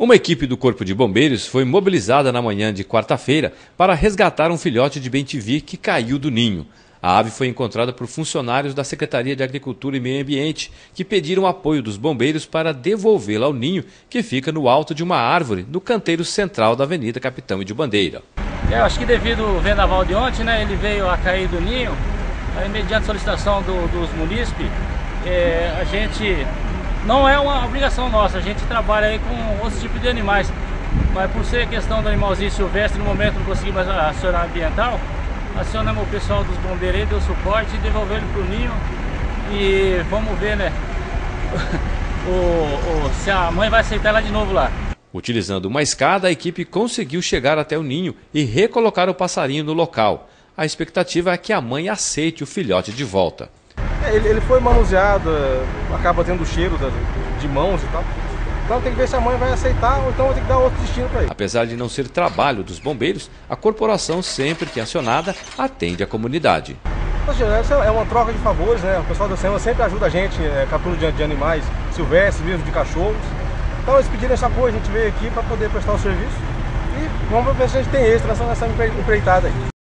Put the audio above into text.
Uma equipe do Corpo de Bombeiros foi mobilizada na manhã de quarta-feira para resgatar um filhote de bem-te-vi que caiu do ninho. A ave foi encontrada por funcionários da Secretaria de Agricultura e Meio Ambiente, que pediram apoio dos bombeiros para devolvê-la ao ninho, que fica no alto de uma árvore, no canteiro central da Avenida Capitão de Bandeira. Eu acho que devido ao vendaval de ontem, né, ele veio a cair do ninho, aí, mediante solicitação do, dos munícipes, é, a gente não é uma obrigação nossa, a gente trabalha aí com outros tipos de animais. Mas por ser questão do animalzinho silvestre, no momento não consegui mais acionar ambiental, acionamos o pessoal dos bombeiros aí, deu suporte devolveu ele pro ninho. E vamos ver, né, o, o, se a mãe vai aceitar ela de novo lá. Utilizando uma escada, a equipe conseguiu chegar até o ninho e recolocar o passarinho no local. A expectativa é que a mãe aceite o filhote de volta. É, ele, ele, foi manuseado, é, acaba tendo o cheiro de mãos e tal. Então tem que ver se a mãe vai aceitar ou então vai ter que dar outro destino para ele. Apesar de não ser trabalho dos bombeiros, a corporação, sempre que acionada, atende a comunidade. Essa é uma troca de favores, né? O pessoal da SEMA sempre ajuda a gente, é, captura de, de animais silvestres, mesmo de cachorros. Então eles pediram esse apoio, a gente veio aqui para poder prestar o serviço. E vamos ver se a gente tem extra nessa empreitada aí.